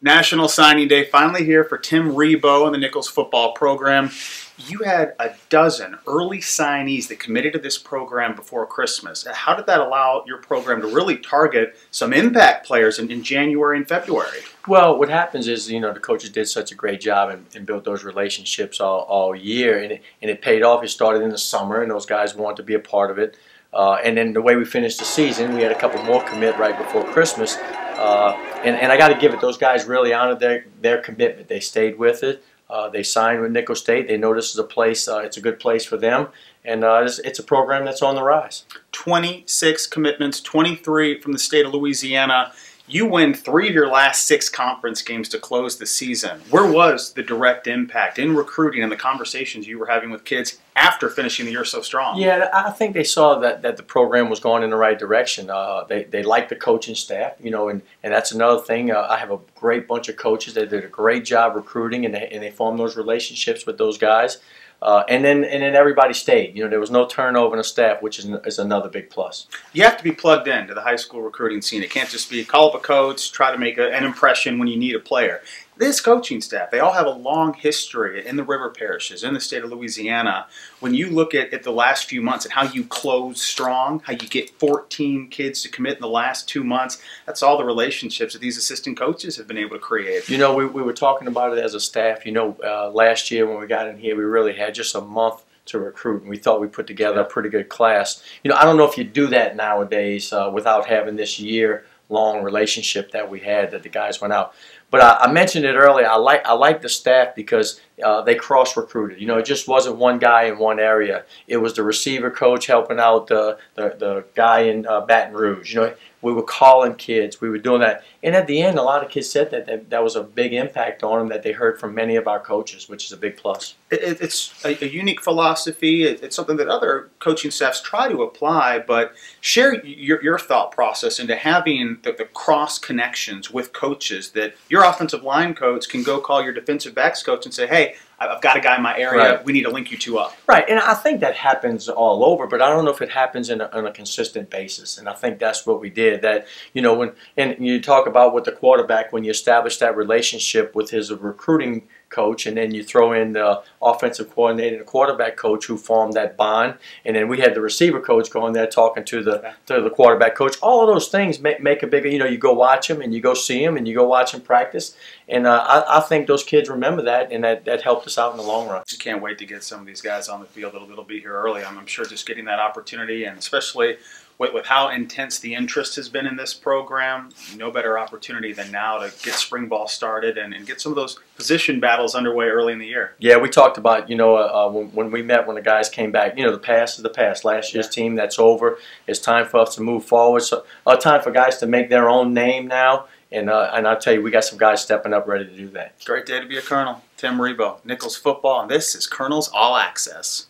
National Signing Day finally here for Tim Rebowe and the Nicholls football program. You had a dozen early signees that committed to this program before Christmas. How did that allow your program to really target some impact players in, in January and February? Well, what happens is, you know, the coaches did such a great job and, and built those relationships all, all year, and it, and it paid off. It started in the summer, and those guys wanted to be a part of it. Uh, and then the way we finished the season, we had a couple more commit right before Christmas. Uh, and, and I got to give it, those guys really honored their, their commitment. They stayed with it. Uh, they signed with Nicholls State. They know this is a place, uh, it's a good place for them. And uh, it's, it's, a program that's on the rise. 26 commitments, 23 from the state of Louisiana. You win three of your last six conference games to close the season. Where was the direct impact in recruiting and the conversations you were having with kids after finishing the year so strong? Yeah, I think they saw that, that the program was going in the right direction. Uh, they, they liked the coaching staff, you know, and, and that's another thing. Uh, I have a great bunch of coaches that did a great job recruiting and they, and they formed those relationships with those guys. Uh, and then and then everybody stayed. You know, there was no turnover in the staff, which is, is another big plus. You have to be plugged in to the high school recruiting scene. It can't just be call up a coach, try to make a, an impression when you need a player this coaching staff, they all have a long history in the river parishes, in the state of Louisiana. When you look at, at the last few months and how you close strong, how you get 14 kids to commit in the last two months, that's all the relationships that these assistant coaches have been able to create. You know, we, we were talking about it as a staff. You know, uh, last year when we got in here, we really had just a month to recruit, and we thought we put together a pretty good class. You know, I don't know if you do that nowadays uh, without having this year long relationship that we had that the guys went out. But I, I mentioned it earlier. I like I like the staff because uh, they cross recruited. You know, it just wasn't one guy in one area. It was the receiver coach helping out the the, the guy in uh, Baton Rouge. You know, we were calling kids. We were doing that. And at the end, a lot of kids said that that, that was a big impact on them that they heard from many of our coaches, which is a big plus. It, it's a, a, unique philosophy. It, it's something that other coaching staffs try to apply, but share your, your thought process into having the, the cross connections with coaches that your offensive line coach can go call your defensive backs coach and say, hey, I've got a guy in my area. Right. We need to link you two up. Right, and I think that happens all over, but I don't know if it happens in a, on a consistent basis. And I think that's what we did. That you know when and you talk about with the quarterback when you establish that relationship with his recruiting coach, and then you throw in the offensive coordinator and the quarterback coach who formed that bond, and then we had the receiver coach going there talking to the to the quarterback coach. All of those things make, make a bigger. You know, you go watch them and you go see them and you go watch them practice, and uh, I, I, think those kids remember that, and that that helped us out in the long run. Just can't wait to get some of these guys on the field. It'll, it'll be here early. I'm, I'm sure just getting that opportunity, and especially with, with how intense the interest has been in this program, no better opportunity than now to get spring ball started and, and get some of those position battles underway early in the year. Yeah, we talked about, you know, uh, when, when, we met when the guys came back, you know, the past is the past. Last year's yeah. team, that's over. It's time for us to move forward. So, uh, time for guys to make their own name now. And, uh, and I'll tell you, we got some guys stepping up ready to do that. Great day to be a Colonel. Tim Rebowe, Nicholls Football, and this is Colonel's All Access.